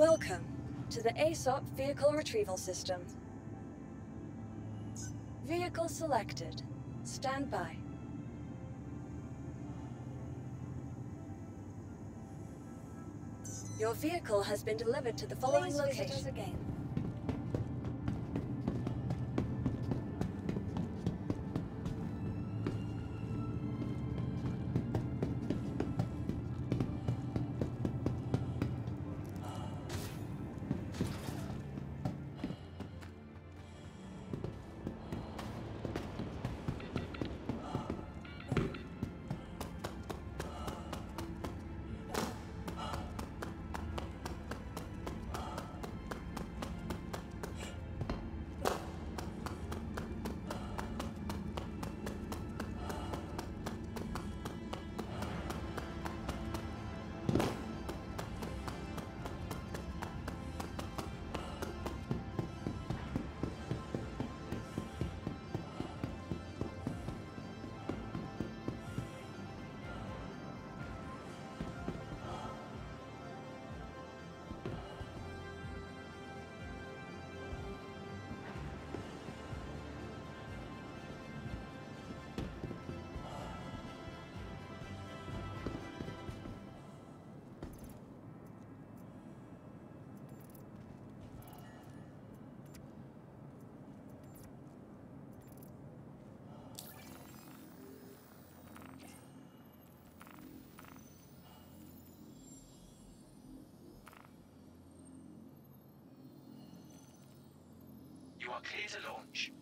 Welcome to the ASOP Vehicle Retrieval System. Vehicle selected. Stand by. Your vehicle has been delivered to the following Please location. You are clear to launch.